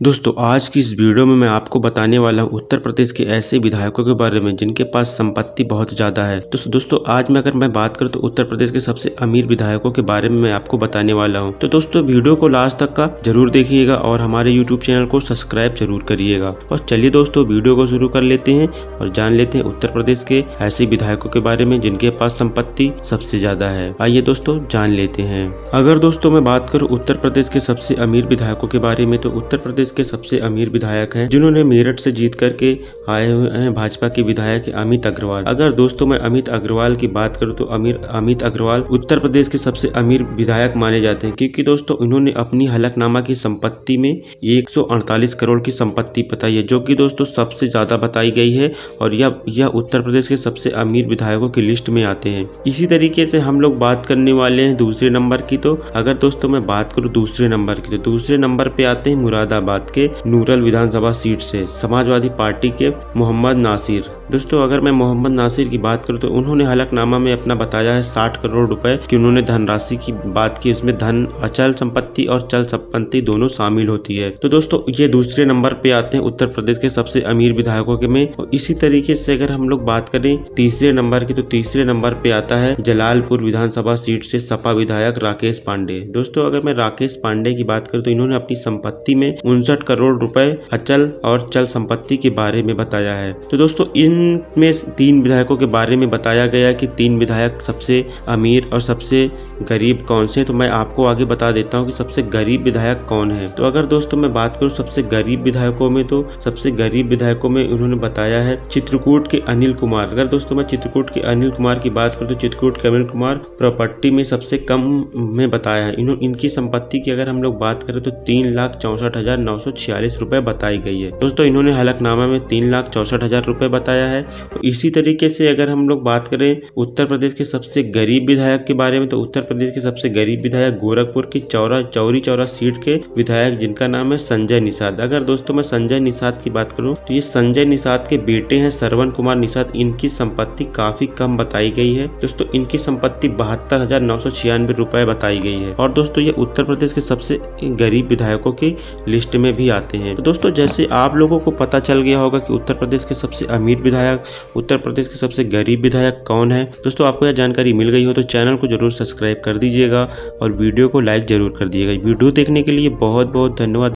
दोस्तों, आज की इस वीडियो में मैं आपको बताने वाला हूँ उत्तर प्रदेश के ऐसे विधायकों के बारे में जिनके पास संपत्ति बहुत ज़्यादा है। तो दोस्तों, आज में अगर मैं बात करूँ तो उत्तर प्रदेश के सबसे अमीर विधायकों के बारे में मैं आपको बताने वाला हूँ। तो दोस्तों, वीडियो को लास्ट तक का ज़रूर देखिएगा और हमारे यूट्यूब चैनल को सब्सक्राइब ज़रूर करिएगा। और चलिए दोस्तों, वीडियो को शुरू कर लेते हैं और जान लेते हैं उत्तर प्रदेश के ऐसे विधायकों के बारे में जिनके पास संपत्ति सबसे ज़्यादा है। आइए दोस्तों, जान लेते हैं। अगर दोस्तों, मैं बात करूँ उत्तर प्रदेश के सबसे अमीर विधायकों के बारे में तो उत्तर प्रदेश प्रदेश के सबसे अमीर विधायक हैं, जिन्होंने मेरठ से जीत करके आए हुए हैं भाजपा के विधायक अमित अग्रवाल। अगर दोस्तों, मैं अमित अग्रवाल की बात करूँ तो अमीर अमित अग्रवाल उत्तर प्रदेश के सबसे अमीर विधायक माने जाते हैं, क्योंकि दोस्तों, इन्होंने अपनी हलकनामा की संपत्ति में एक सौ अड़तालीस करोड़ की संपत्ति बताई है, जो की दोस्तों सबसे ज़्यादा बताई गई है, और यह यह उत्तर प्रदेश के सबसे अमीर विधायकों की लिस्ट में आते हैं। इसी तरीके से हम लोग बात करने वाले हैं दूसरे नंबर की तो अगर दोस्तों, मैं बात करूँ दूसरे नंबर की तो दूसरे नंबर पे आते हैं मुरादाबाद। इलाहाबाद के नूरल विधानसभा सीट से समाजवादी पार्टी के मोहम्मद नासिर। दोस्तों, अगर मैं मोहम्मद नासिर की बात करूँ तो उन्होंने हलकनामा में अपना बताया है साठ करोड़ रुपए की उन्होंने धनराशि की बात की, उसमें धन, अचल संपत्ति और चल संपत्ति दोनों शामिल होती है। तो दोस्तों, ये दूसरे नंबर पे आते हैं उत्तर प्रदेश के सबसे अमीर विधायकों के में। और इसी तरीके से अगर हम लोग बात करें तीसरे नंबर की तो तीसरे नंबर पे आता है जलालपुर विधानसभा सीट से सपा विधायक राकेश पांडे। दोस्तों, अगर मैं राकेश पांडे की बात करूँ तो इन्होंने अपनी संपत्ति में उनसठ करोड़ रुपए अचल और चल संपत्ति के बारे में बताया है। तो दोस्तों, इन में तीन विधायकों के बारे में बताया गया कि तीन विधायक सबसे अमीर और सबसे गरीब कौन से तो मैं आपको आगे बता देता हूँ कि सबसे गरीब विधायक कौन है। तो अगर दोस्तों मैं बात करूँ सबसे गरीब विधायकों में तो सबसे गरीब विधायकों में उन्होंने बताया है चित्रकूट के अनिल कुमार। अगर दोस्तों मैं चित्रकूट के अनिल कुमार की बात करूँ तो चित्रकूट के अनिल कुमार प्रॉपर्टी में सबसे कम में बताया है। इन, इनकी संपत्ति की अगर हम लोग बात करें तो तीन लाख चौसठ हज़ार नौ सौ छियालीस रूपए बताई गई है। दोस्तों इन्होंने हलकनामा में तीन लाख चौसठ हज़ार रूपए बताया है। तो इसी तरीके से अगर हम लोग बात करें उत्तर प्रदेश के सबसे गरीब विधायक के बारे में तो उत्तर प्रदेश के सबसे गरीब विधायक गोरखपुर की चौरा, चौरी चौरा सीट के विधायक जिनका नाम है संजय निषाद। अगर दोस्तों मैं संजय निषाद की बात करूँ तो ये संजय निषाद के बेटे हैं सरवन कुमार निषाद। इनकी संपत्ति काफ़ी कम बताई गई है। दोस्तों, इनकी संपत्ति बहत्तर हज़ार नौ सौ बताई गई है। और दोस्तों, ये उत्तर प्रदेश के सबसे गरीब विधायकों की लिस्ट में भी आते हैं। तो दोस्तों, जैसे आप लोगों को पता चल गया होगा कि उत्तर प्रदेश के सबसे अमीर विधायक विधायक, उत्तर प्रदेश के सबसे गरीब विधायक कौन है? दोस्तों, आपको यह जानकारी मिल गई हो तो चैनल को ज़रूर सब्सक्राइब कर दीजिएगा और वीडियो को लाइक ज़रूर कर दिएगा वीडियो देखने के लिए बहुत बहुत धन्यवाद।